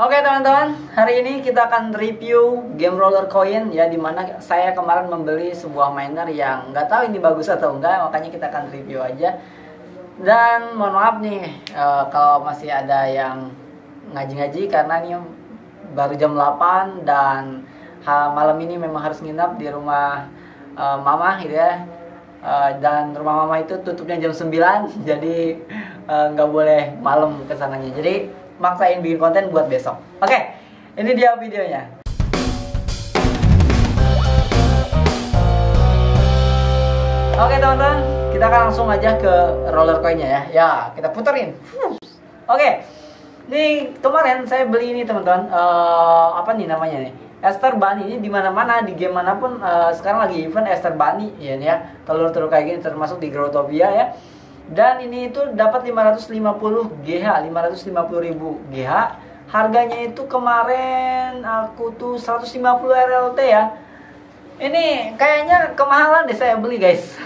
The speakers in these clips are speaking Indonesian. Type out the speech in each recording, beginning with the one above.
Oke teman-teman, hari ini kita akan review game roller coin ya di mana saya kemarin membeli sebuah miner yang nggak tahu ini bagus atau enggak makanya kita akan review aja. Dan mohon maaf nih uh, kalau masih ada yang ngaji-ngaji karena ini baru jam 8 dan ha, malam ini memang harus nginap di rumah uh, mama gitu ya. Uh, dan rumah mama itu tutupnya jam 9 jadi nggak uh, boleh malam ke sananya. Jadi maksain bikin konten buat besok. Oke, ini dia videonya. Oke teman-teman, kita akan langsung aja ke roller coinnya ya. Ya, kita puterin. Oke, ini kemarin saya beli ini teman-teman. Uh, apa nih namanya nih? Esther Bunny ini di mana-mana di game mana pun uh, sekarang lagi event Esther Bunny ya nih ya. Telur-telur kayak gini termasuk di Growtopia ya dan ini itu dapat 550 GH 550 ribu GH harganya itu kemarin aku tuh 150 RLT ya. Ini kayaknya kemahalan deh saya beli guys.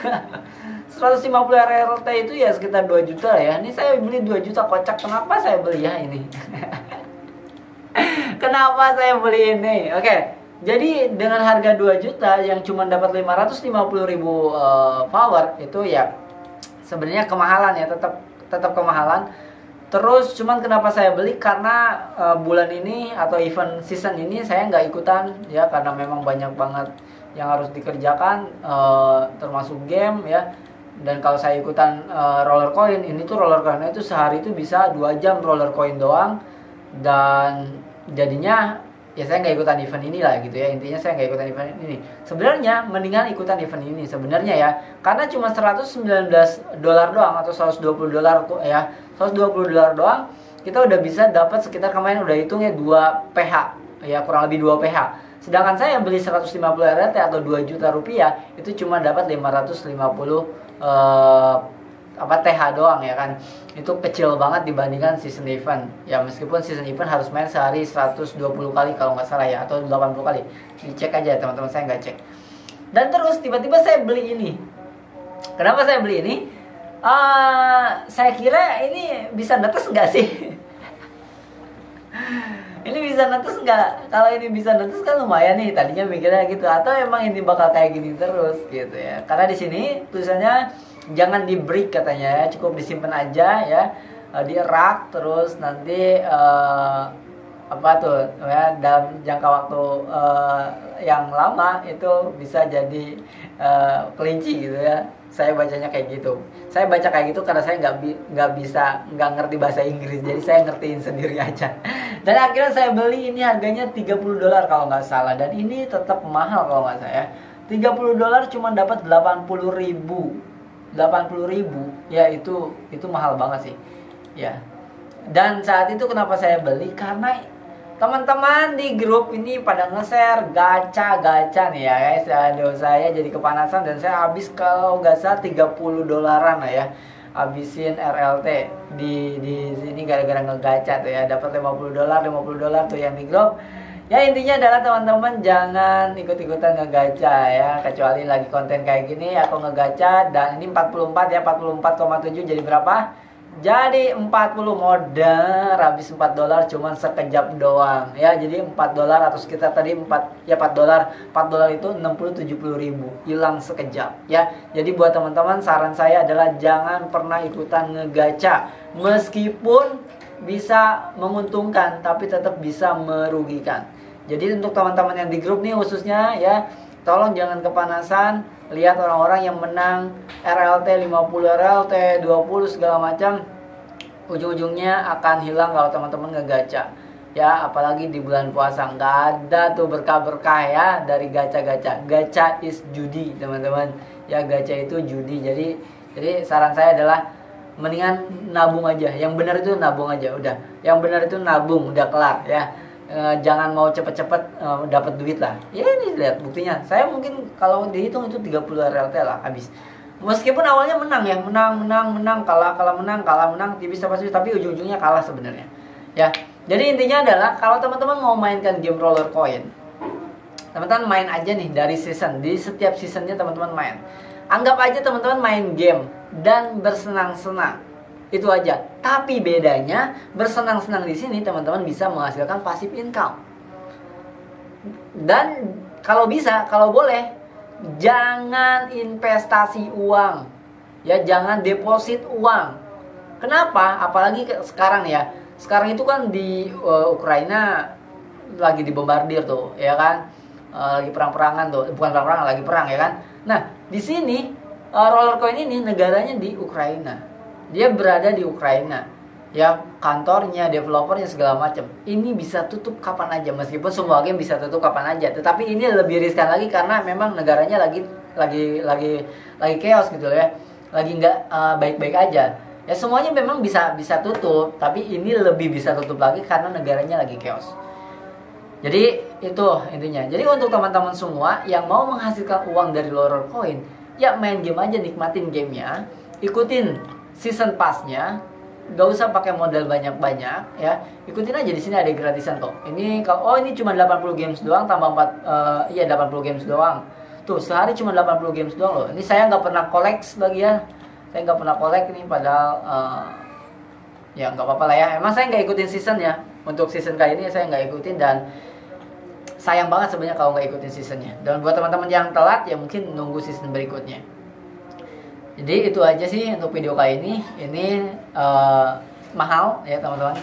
150 RLT itu ya sekitar 2 juta ya. Ini saya beli 2 juta kocak. Kenapa saya beli ya ini? Kenapa saya beli ini? Oke. Jadi dengan harga 2 juta yang cuma dapat 550 ribu uh, power itu ya sebenarnya kemahalan ya tetap tetap kemahalan. Terus cuman kenapa saya beli? Karena uh, bulan ini atau event season ini saya nggak ikutan ya karena memang banyak banget yang harus dikerjakan uh, termasuk game ya. Dan kalau saya ikutan uh, roller coin ini tuh roller coin itu sehari itu bisa dua jam roller coin doang. Dan jadinya ya saya nggak ikutan event ini lah gitu ya. Intinya saya nggak ikutan event ini. Sebenarnya mendingan ikutan event ini sebenarnya ya. Karena cuma 119 dolar doang atau 120 dolar ya. 120 dolar doang kita udah bisa dapat sekitar kemarin udah hitung ya 2 PH ya kurang lebih 2 PH sedangkan saya beli 150 RT atau 2 juta rupiah itu cuma dapat 550 uh, apa TH doang ya kan. Itu kecil banget dibandingkan season event. Ya meskipun season event harus main sehari 120 kali kalau nggak salah ya atau 80 kali. Dicek aja teman-teman saya nggak cek. Dan terus tiba-tiba saya beli ini. Kenapa saya beli ini? Uh, saya kira ini bisa netes nggak sih ini bisa netes nggak? Kalau ini bisa netes kan lumayan nih tadinya mikirnya gitu. Atau emang ini bakal kayak gini terus gitu ya. Karena di sini tulisannya jangan di break katanya ya cukup disimpan aja ya. Uh, di rak terus nanti uh, apa tuh? Ya dalam jangka waktu uh, yang lama itu bisa jadi uh, kelinci gitu ya. Saya bacanya kayak gitu. Saya baca kayak gitu karena saya nggak bi nggak bisa nggak ngerti bahasa Inggris. Jadi saya ngertiin sendiri aja. Dan akhirnya saya beli ini harganya 30 dolar kalau nggak salah. Dan ini tetap mahal kalau nggak saya 30 dolar cuma dapat 80 ribu. 80 ribu ya itu itu mahal banget sih. Ya. Dan saat itu kenapa saya beli? Karena teman-teman di grup ini pada nge-share gacha-gacha nih ya guys. Aduh saya jadi kepanasan dan saya habis kalau nggak salah 30 dolaran lah ya. Habisin RLT di di sini gara-gara ngegacha tuh ya. Dapat 50 dolar 50 dolar tuh yang di grup. Ya intinya adalah teman-teman jangan ikut-ikutan ngegaca ya. Kecuali lagi konten kayak gini aku ngegaca dan ini 44 ya 44,7 jadi berapa jadi 40 modal habis 4 dolar cuman sekejap doang ya. Jadi 4 dolar atau sekitar tadi 4 ya 4 dolar. 4 dolar itu 60 70 ribu hilang sekejap ya. Jadi buat teman-teman saran saya adalah jangan pernah ikutan ngegaca. Meskipun bisa menguntungkan tapi tetap bisa merugikan. Jadi untuk teman-teman yang di grup nih khususnya ya, tolong jangan kepanasan lihat orang-orang yang menang RLT 50 RLT 20 segala macam. Ujung-ujungnya akan hilang kalau teman-teman ngegaca. Ya apalagi di bulan puasa. Nggak ada tuh berkah-berkah ya dari gacha-gacha gacha is judi teman-teman. Ya gacha itu judi. Jadi jadi saran saya adalah mendingan nabung aja. Yang benar itu nabung aja udah. Yang benar itu nabung udah kelar ya e, jangan mau cepet-cepet e, dapat duit lah. Ya ini lihat buktinya. Saya mungkin kalau dihitung itu 30 RLT lah habis. Meskipun awalnya menang ya menang menang menang kalah kalah menang kalah menang tipis tipis tapi ujung-ujungnya kalah sebenarnya. Ya jadi intinya adalah kalau teman-teman mau mainkan game roller coin teman-teman main aja nih dari season di setiap seasonnya teman-teman main. Anggap aja teman-teman main game dan bersenang-senang Itu aja. Tapi bedanya bersenang-senang di sini teman-teman bisa menghasilkan pasif income. Dan kalau bisa, kalau boleh, jangan investasi uang. Ya, jangan deposit uang. Kenapa? Apalagi sekarang ya. Sekarang itu kan di uh, Ukraina lagi dibombardir tuh, ya kan? Uh, lagi perang-perangan tuh, bukan perang-perangan, lagi perang ya kan? Nah, di sini uh, roller coin ini negaranya di Ukraina dia berada di Ukraina. Ya kantornya developernya segala macam. Ini bisa tutup kapan aja. Meskipun semua game bisa tutup kapan aja. Tetapi ini lebih riskan lagi karena memang negaranya lagi lagi lagi lagi chaos gitu ya. Lagi nggak uh, baik-baik aja. Ya semuanya memang bisa bisa tutup. Tapi ini lebih bisa tutup lagi karena negaranya lagi chaos. Jadi itu intinya. Jadi untuk teman-teman semua yang mau menghasilkan uang dari roller coin ya main game aja nikmatin gamenya. Ikutin season passnya gak usah pakai modal banyak-banyak ya. Ikutin aja di sini ada gratisan kok ini kalau oh ini cuma 80 games doang tambah 4 uh, eh, iya 80 games doang. Tuh sehari cuma 80 games doang loh. Ini saya nggak pernah koleks lagi ya. Saya nggak pernah kolek ini padahal uh, ya nggak apa-apa lah ya. Emang saya nggak ikutin season ya. Untuk season kali ini saya nggak ikutin dan sayang banget sebenarnya kalau nggak ikutin seasonnya. Dan buat teman-teman yang telat ya mungkin nunggu season berikutnya jadi itu aja sih untuk video kali ini. Ini uh, mahal ya teman-teman.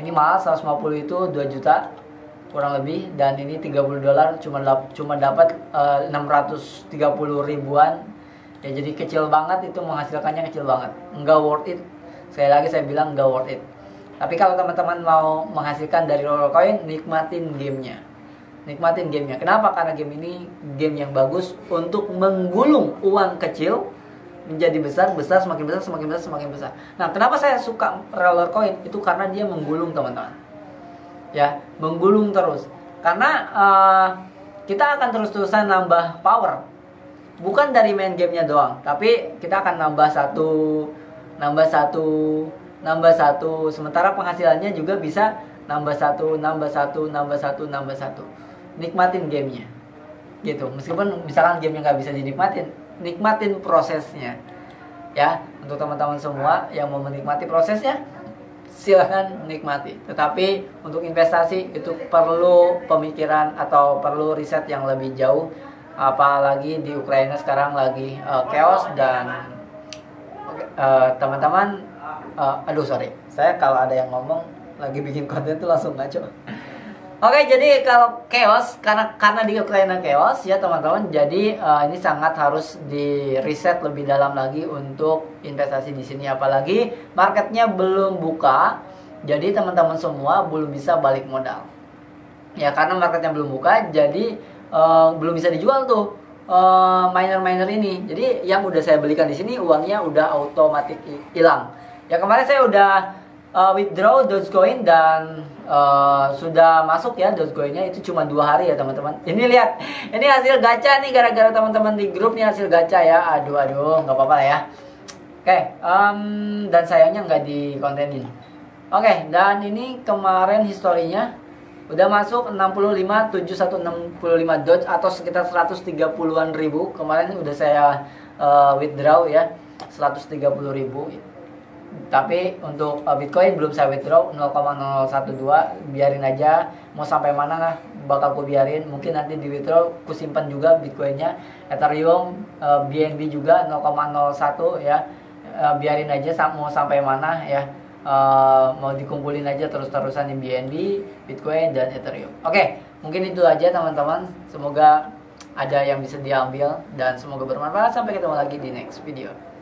Ini mahal 150 itu 2 juta kurang lebih. Dan ini 30 dolar cuma cuma dapat uh, 630 ribuan. Ya jadi kecil banget itu menghasilkannya kecil banget. Nggak worth it. Sekali lagi saya bilang nggak worth it. Tapi kalau teman-teman mau menghasilkan dari roller coin nikmatin gamenya. Nikmatin gamenya. Kenapa? Karena game ini game yang bagus untuk menggulung uang kecil menjadi besar besar semakin besar semakin besar semakin besar. Nah kenapa saya suka roller coin? Itu karena dia menggulung teman-teman. Ya menggulung terus. Karena uh, kita akan terus-terusan nambah power. Bukan dari main gamenya doang tapi kita akan nambah satu nambah satu nambah satu. Sementara penghasilannya juga bisa nambah satu nambah satu nambah satu nambah satu. Nikmatin gamenya. Gitu. Meskipun misalkan game yang nggak bisa dinikmatin nikmatin prosesnya. Ya untuk teman-teman semua yang mau menikmati prosesnya silahkan nikmati. Tetapi untuk investasi itu perlu pemikiran atau perlu riset yang lebih jauh apalagi di Ukraina sekarang lagi uh, chaos dan uh, teman-teman uh, aduh sorry saya kalau ada yang ngomong lagi bikin konten tuh langsung ngaco Oke, jadi kalau chaos karena karena di Ukraina chaos ya teman-teman. Jadi uh, ini sangat harus di riset lebih dalam lagi untuk investasi di sini apalagi marketnya belum buka. Jadi teman-teman semua belum bisa balik modal. Ya karena marketnya belum buka, jadi uh, belum bisa dijual tuh uh, miner-miner ini. Jadi yang udah saya belikan di sini uangnya udah otomatis hilang. Ya kemarin saya udah uh, withdraw Dogecoin dan uh, sudah masuk ya Dogecoinnya itu cuma dua hari ya teman-teman. Ini lihat, ini hasil gacha nih gara-gara teman-teman di grup nih hasil gacha ya. Aduh aduh, nggak apa-apa ya. Oke, okay, um, dan sayangnya nggak di kontenin. Oke, okay, dan ini kemarin historinya udah masuk 65 7165 Doge atau sekitar 130-an ribu. Kemarin udah saya uh, withdraw ya 130 ribu tapi untuk uh, Bitcoin belum saya withdraw 0,012 biarin aja. Mau sampai mana lah bakal ku biarin. Mungkin nanti di withdraw ku simpan juga Bitcoinnya. Ethereum uh, BNB juga 0,01 ya. Uh, biarin aja mau sampai mana ya. Uh, mau dikumpulin aja terus-terusan di BNB Bitcoin dan Ethereum. Oke okay, mungkin itu aja teman-teman. Semoga ada yang bisa diambil dan semoga bermanfaat. Sampai ketemu lagi di next video